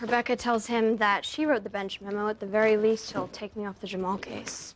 Rebecca tells him that she wrote the bench memo. At the very least, he'll take me off the Jamal case.